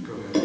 Go ahead.